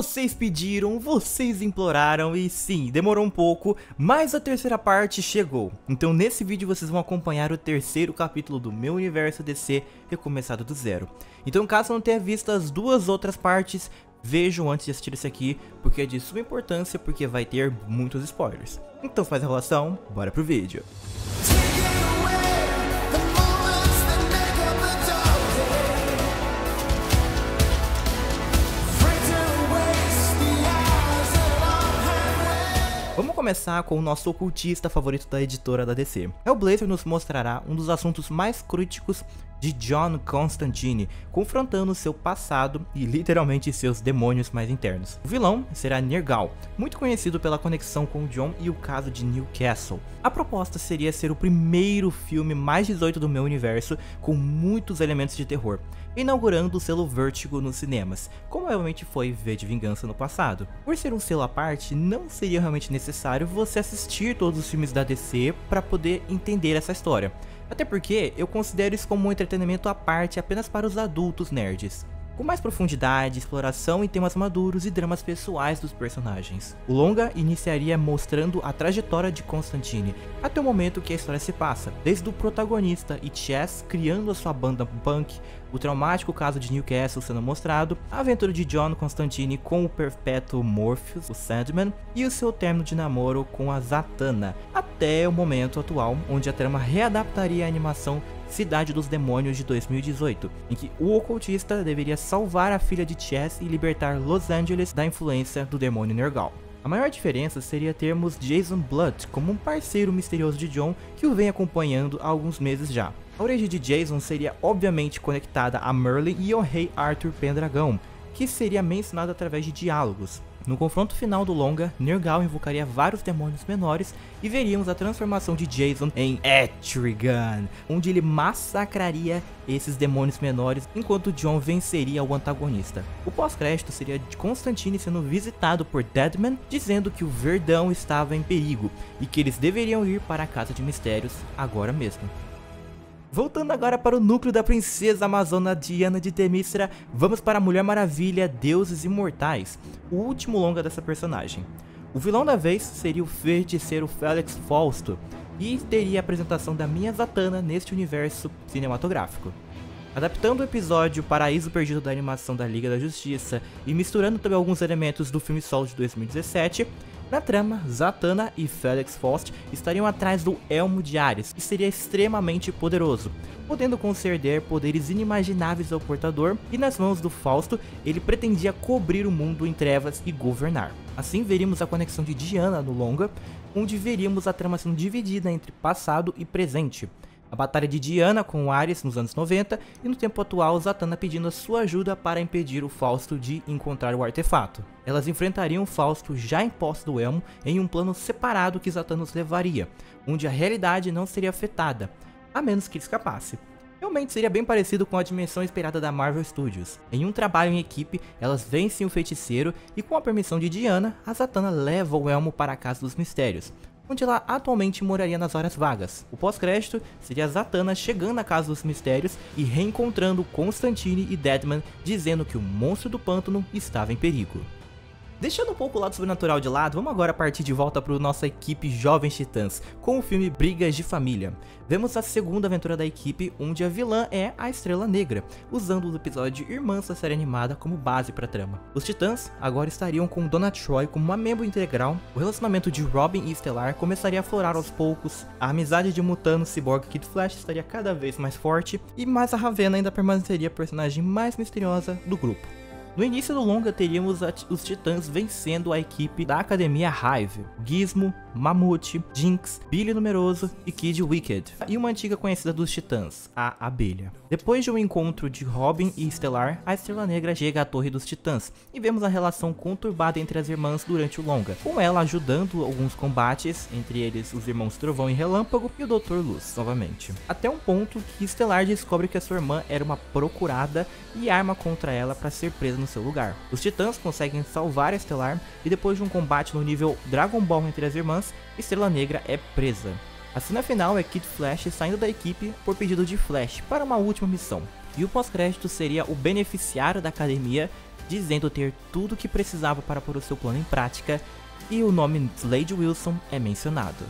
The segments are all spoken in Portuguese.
Vocês pediram, vocês imploraram e sim, demorou um pouco, mas a terceira parte chegou. Então nesse vídeo vocês vão acompanhar o terceiro capítulo do meu universo DC recomeçado do zero. Então caso não tenha visto as duas outras partes, vejam antes de assistir esse aqui, porque é de suma importância porque vai ter muitos spoilers. Então faz a relação, bora pro vídeo. Vamos começar com o nosso ocultista favorito da editora da DC. Hellblazer nos mostrará um dos assuntos mais críticos de John Constantine, confrontando seu passado e literalmente seus demônios mais internos. O vilão será Nergal, muito conhecido pela conexão com John e o caso de Newcastle. A proposta seria ser o primeiro filme mais 18 do meu universo, com muitos elementos de terror inaugurando o selo Vertigo nos cinemas, como realmente foi V de Vingança no passado. Por ser um selo à parte, não seria realmente necessário você assistir todos os filmes da DC para poder entender essa história. Até porque eu considero isso como um entretenimento à parte apenas para os adultos nerds com mais profundidade, exploração em temas maduros e dramas pessoais dos personagens. O longa iniciaria mostrando a trajetória de Constantine, até o momento que a história se passa, desde o protagonista e Chess criando a sua banda punk, o traumático caso de Newcastle sendo mostrado, a aventura de John Constantine com o perpétuo Morpheus, o Sandman, e o seu término de namoro com a Zatanna, até o momento atual, onde a trama readaptaria a animação Cidade dos Demônios de 2018, em que o ocultista deveria salvar a filha de Chess e libertar Los Angeles da influência do demônio Nergal. A maior diferença seria termos Jason Blood como um parceiro misterioso de John que o vem acompanhando há alguns meses já. A origem de Jason seria obviamente conectada a Merlin e ao rei Arthur Pendragão, que seria mencionado através de diálogos. No confronto final do longa, Nergal invocaria vários demônios menores e veríamos a transformação de Jason em Etrigan, onde ele massacraria esses demônios menores enquanto John venceria o antagonista. O pós-crédito seria de Constantine sendo visitado por Deadman, dizendo que o Verdão estava em perigo e que eles deveriam ir para a Casa de Mistérios agora mesmo. Voltando agora para o núcleo da princesa amazona Diana de Temícera, vamos para Mulher Maravilha, Deuses Imortais, o último longa dessa personagem. O vilão da vez seria o feiticeiro Félix Fausto, e teria a apresentação da minha Zatanna neste universo cinematográfico. Adaptando o episódio Paraíso Perdido da animação da Liga da Justiça e misturando também alguns elementos do filme Sol de 2017, na trama, Zatanna e Felix Faust estariam atrás do Elmo de Ares, que seria extremamente poderoso, podendo conceder poderes inimagináveis ao portador, e nas mãos do Fausto, ele pretendia cobrir o mundo em trevas e governar. Assim veríamos a conexão de Diana no longa, onde veríamos a trama sendo dividida entre passado e presente, a batalha de Diana com Ares nos anos 90 e no tempo atual Zatanna pedindo a sua ajuda para impedir o Fausto de encontrar o artefato. Elas enfrentariam Fausto já em posse do elmo em um plano separado que Zatanna os levaria, onde a realidade não seria afetada, a menos que ele escapasse. Realmente seria bem parecido com a dimensão esperada da Marvel Studios. Em um trabalho em equipe, elas vencem o feiticeiro e com a permissão de Diana, a Zatanna leva o elmo para a Casa dos Mistérios, onde ela atualmente moraria nas horas vagas. O pós-crédito seria Zatanna chegando à Casa dos Mistérios e reencontrando Constantine e Deadman, dizendo que o monstro do pântano estava em perigo. Deixando um pouco o lado sobrenatural de lado, vamos agora partir de volta para nossa equipe Jovens Titãs, com o filme Brigas de Família. Vemos a segunda aventura da equipe, onde a vilã é a Estrela Negra, usando o episódio de Irmãs da série animada como base para a trama. Os Titãs agora estariam com Donna Troy como uma membro integral, o relacionamento de Robin e Estelar começaria a florar aos poucos, a amizade de Mutano, Cyborg e Kid Flash estaria cada vez mais forte, e mais a Ravena ainda permaneceria a personagem mais misteriosa do grupo. No início do longa teríamos os titãs vencendo a equipe da Academia Hive, Gizmo, Mamute, Jinx, Billy Numeroso e Kid Wicked, e uma antiga conhecida dos titãs, a Abelha. Depois de um encontro de Robin e Estelar, a Estrela Negra chega à Torre dos Titãs, e vemos a relação conturbada entre as irmãs durante o longa, com ela ajudando alguns combates, entre eles os irmãos Trovão e Relâmpago e o Dr. Luz, novamente. Até um ponto que Estelar descobre que a sua irmã era uma procurada e arma contra ela para ser presa no seu lugar. Os titãs conseguem salvar Estelar e depois de um combate no nível Dragon Ball entre as irmãs, Estrela Negra é presa. A cena final é Kid Flash saindo da equipe por pedido de Flash para uma última missão. E o pós-crédito seria o beneficiário da academia dizendo ter tudo o que precisava para pôr o seu plano em prática, e o nome Slade Wilson é mencionado.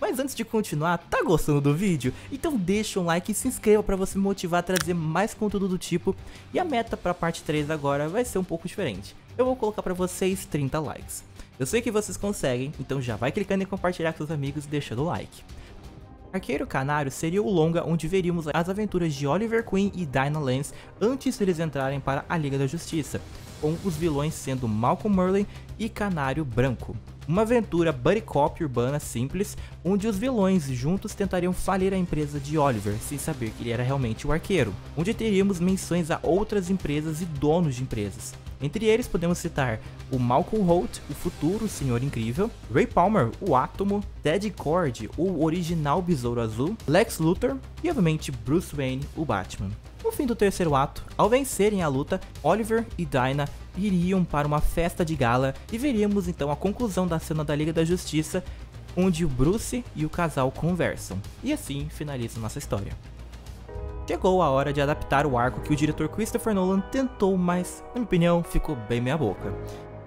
Mas antes de continuar, tá gostando do vídeo? Então deixa um like e se inscreva para você me motivar a trazer mais conteúdo do tipo. E a meta para a parte 3 agora vai ser um pouco diferente. Eu vou colocar para vocês 30 likes. Eu sei que vocês conseguem, então já vai clicando em compartilhar com seus amigos e deixando o like. Arqueiro Canário seria o longa onde veríamos as aventuras de Oliver Queen e Dinah Lance antes de eles entrarem para a Liga da Justiça, com os vilões sendo Malcolm Merlin e Canário Branco. Uma aventura buddy cop urbana simples, onde os vilões juntos tentariam falir a empresa de Oliver, sem saber que ele era realmente o arqueiro, onde teríamos menções a outras empresas e donos de empresas. Entre eles podemos citar o Malcolm Holt, o futuro Senhor Incrível, Ray Palmer, o Átomo, Ted Cord, o original Besouro Azul, Lex Luthor e obviamente Bruce Wayne, o Batman. No fim do terceiro ato, ao vencerem a luta, Oliver e Dinah iriam para uma festa de gala e veríamos então a conclusão da cena da Liga da Justiça, onde o Bruce e o casal conversam. E assim finaliza nossa história. Chegou a hora de adaptar o arco que o diretor Christopher Nolan tentou, mas, na minha opinião, ficou bem meia boca.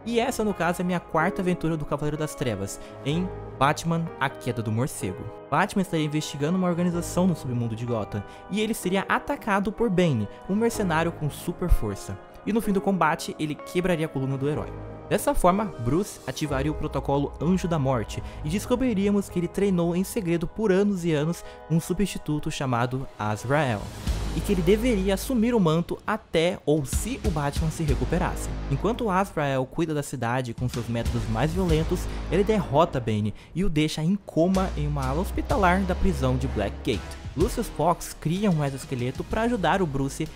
E essa, no caso, é minha quarta aventura do Cavaleiro das Trevas, em Batman, A Queda do Morcego. Batman estaria investigando uma organização no submundo de Gotham, e ele seria atacado por Bane, um mercenário com super força. E no fim do combate, ele quebraria a coluna do herói. Dessa forma, Bruce ativaria o protocolo Anjo da Morte e descobriríamos que ele treinou em segredo por anos e anos um substituto chamado Azrael e que ele deveria assumir o manto até ou se o Batman se recuperasse. Enquanto Azrael cuida da cidade com seus métodos mais violentos, ele derrota Bane e o deixa em coma em uma ala hospitalar da prisão de Blackgate. Lucius Fox cria um exoesqueleto para ajudar o Bruce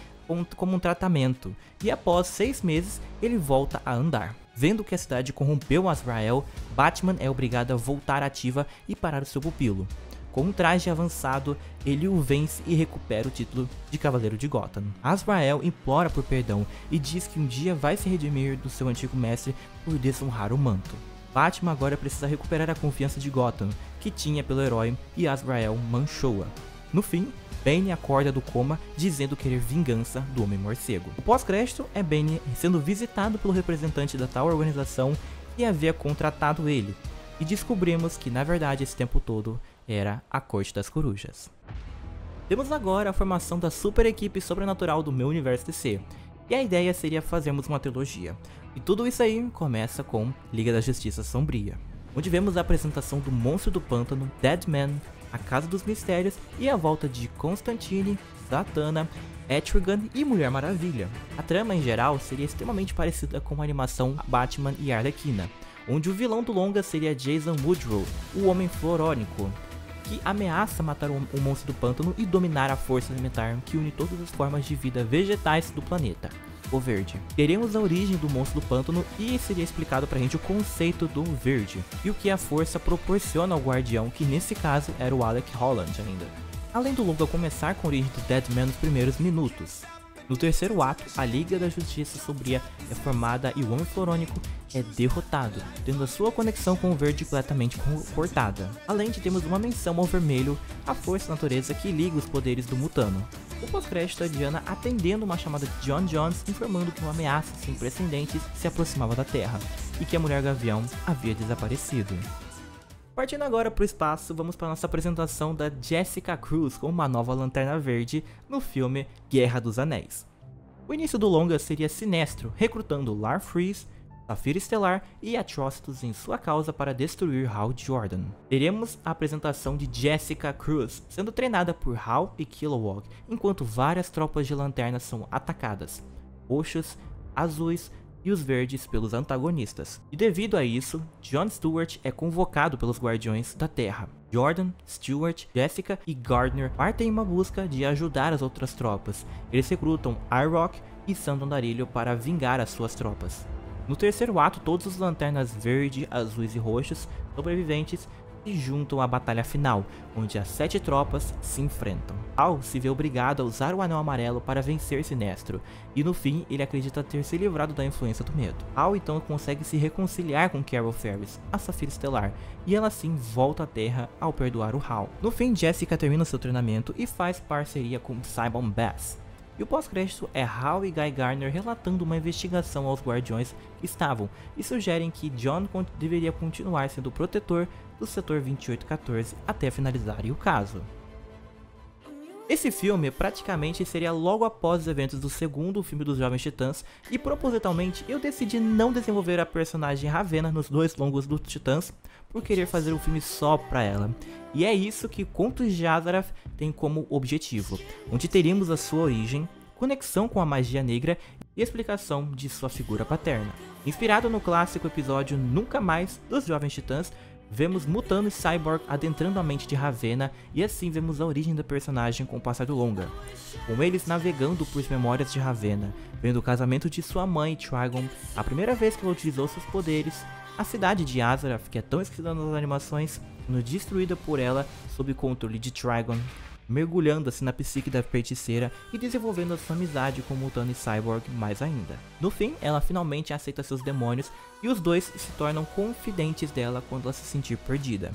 como um tratamento, e após seis meses ele volta a andar. Vendo que a cidade corrompeu Azrael, Batman é obrigado a voltar ativa e parar o seu pupilo. Com um traje avançado, ele o vence e recupera o título de Cavaleiro de Gotham. Azrael implora por perdão e diz que um dia vai se redimir do seu antigo mestre por desonrar o manto. Batman agora precisa recuperar a confiança de Gotham, que tinha pelo herói, e Azrael manchou-a. No fim, Bane acorda do coma dizendo querer vingança do Homem-Morcego. O pós-crédito é Bane sendo visitado pelo representante da tal organização que havia contratado ele, e descobrimos que na verdade esse tempo todo era a Corte das Corujas. Temos agora a formação da super equipe sobrenatural do meu universo DC, e a ideia seria fazermos uma trilogia. E tudo isso aí começa com Liga da Justiça Sombria, onde vemos a apresentação do Monstro do Pântano, Deadman, a Casa dos Mistérios e a volta de Constantine, Zatanna, Etrigan e Mulher Maravilha. A trama em geral seria extremamente parecida com a animação Batman e Arlequina, onde o vilão do longa seria Jason Woodrow, o Homem Florônico, que ameaça matar o monstro do pântano e dominar a força elementar que une todas as formas de vida vegetais do planeta o verde. Teremos a origem do monstro do pântano e seria explicado pra gente o conceito do verde e o que a força proporciona ao guardião, que nesse caso era o Alec Holland ainda. Além do longa começar com a origem do Deadman nos primeiros minutos. No terceiro ato, a Liga da Justiça Sombria é formada e o Homem Florônico é derrotado, tendo a sua conexão com o verde completamente cortada. Além de termos uma menção ao vermelho, a força natureza que liga os poderes do Mutano. O pós-crédito é Diana atendendo uma chamada de John Jones informando que uma ameaça sem precedentes se aproximava da Terra e que a Mulher Gavião havia desaparecido. Partindo agora para o espaço, vamos para nossa apresentação da Jessica Cruz com uma nova Lanterna Verde no filme Guerra dos Anéis. O início do longa seria Sinestro, recrutando Lar Freeze, Safira Estelar e Atrocitus em sua causa para destruir Hal Jordan. Teremos a apresentação de Jessica Cruz, sendo treinada por Hal e Kilowog, enquanto várias tropas de lanternas são atacadas. Roxos, azuis e os verdes pelos antagonistas. E devido a isso, Jon Stewart é convocado pelos Guardiões da Terra. Jordan, Stewart, Jessica e Gardner partem em uma busca de ajudar as outras tropas. Eles recrutam Irock e Santo Andarilho para vingar as suas tropas. No terceiro ato, todos os lanternas verde, azuis e roxos sobreviventes se juntam à batalha final, onde as sete tropas se enfrentam. Al se vê obrigado a usar o anel amarelo para vencer Sinestro, e no fim ele acredita ter se livrado da influência do medo. Al então consegue se reconciliar com Carol Ferris, a Safira Estelar, e ela assim volta à Terra ao perdoar o Hal. No fim, Jessica termina seu treinamento e faz parceria com Simon Bass. E o pós-crédito é Hal e Guy Garner relatando uma investigação aos guardiões que estavam e sugerem que John deveria continuar sendo o protetor do setor 2814 até finalizarem o caso. Esse filme praticamente seria logo após os eventos do segundo filme dos Jovens Titãs, e propositalmente eu decidi não desenvolver a personagem Ravena nos dois longos dos Titãs, por querer fazer um filme só pra ela. E é isso que Contos de Azarath tem como objetivo, onde teríamos a sua origem, conexão com a magia negra e explicação de sua figura paterna. Inspirado no clássico episódio Nunca Mais dos Jovens Titãs, Vemos Mutano e Cyborg adentrando a mente de Ravena e assim vemos a origem da personagem com o passado longa, com eles navegando por memórias de Ravena, vendo o casamento de sua mãe Trigon, a primeira vez que ela utilizou seus poderes, a cidade de Azeroth, que é tão esquecida nas animações, sendo destruída por ela sob controle de Trigon, mergulhando assim na psique da feiticeira e desenvolvendo a sua amizade com Mutano e Cyborg mais ainda. No fim, ela finalmente aceita seus demônios e os dois se tornam confidentes dela quando ela se sentir perdida.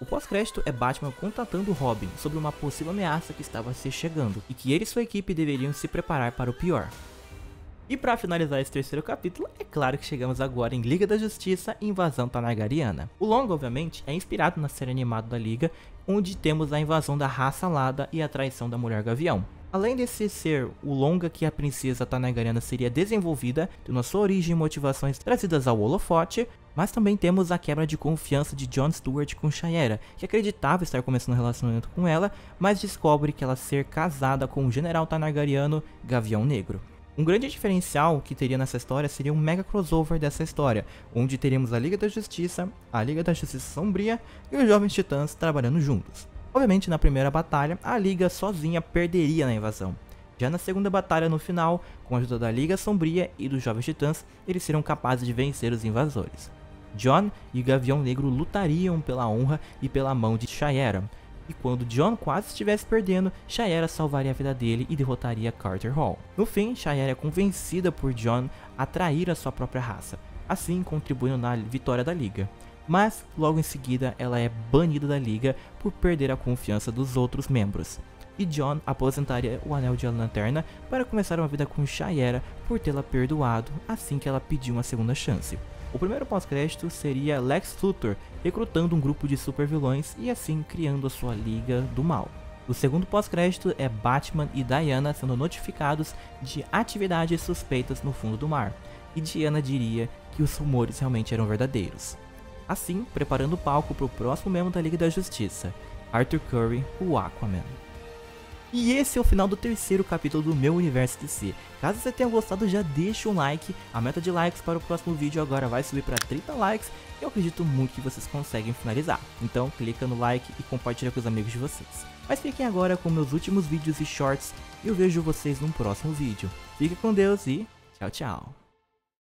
O pós-crédito é Batman contatando Robin sobre uma possível ameaça que estava se chegando e que ele e sua equipe deveriam se preparar para o pior. E para finalizar esse terceiro capítulo, é claro que chegamos agora em Liga da Justiça Invasão Tanagariana. O longa, obviamente, é inspirado na série animada da Liga, onde temos a invasão da raça Lada e a traição da Mulher Gavião. Além desse ser o longa que a princesa Tanagariana seria desenvolvida, tendo a sua origem e motivações trazidas ao holofote, mas também temos a quebra de confiança de Jon Stewart com Shayera, que acreditava estar começando um relacionamento com ela, mas descobre que ela ser casada com o general Tanagariano Gavião Negro. Um grande diferencial que teria nessa história seria um mega crossover dessa história, onde teríamos a Liga da Justiça, a Liga da Justiça Sombria e os Jovens Titãs trabalhando juntos. Obviamente, na primeira batalha, a Liga sozinha perderia na invasão. Já na segunda batalha no final, com a ajuda da Liga Sombria e dos Jovens Titãs, eles seriam capazes de vencer os invasores. John e Gavião Negro lutariam pela honra e pela mão de Shayera, e quando John quase estivesse perdendo, Shayera salvaria a vida dele e derrotaria Carter Hall. No fim, Shayera é convencida por John a trair a sua própria raça, assim contribuindo na vitória da Liga. Mas, logo em seguida, ela é banida da Liga por perder a confiança dos outros membros. E John aposentaria o Anel de Lanterna para começar uma vida com Shayera por tê-la perdoado assim que ela pediu uma segunda chance. O primeiro pós-crédito seria Lex Luthor recrutando um grupo de supervilões e assim criando a sua Liga do Mal. O segundo pós-crédito é Batman e Diana sendo notificados de atividades suspeitas no fundo do mar, e Diana diria que os rumores realmente eram verdadeiros. Assim, preparando o palco para o próximo membro da Liga da Justiça, Arthur Curry, o Aquaman. E esse é o final do terceiro capítulo do meu universo DC. Caso você tenha gostado, já deixa um like. A meta de likes para o próximo vídeo agora vai subir para 30 likes. Eu acredito muito que vocês conseguem finalizar. Então clica no like e compartilha com os amigos de vocês. Mas fiquem agora com meus últimos vídeos e shorts. E eu vejo vocês no próximo vídeo. Fique com Deus e tchau, tchau.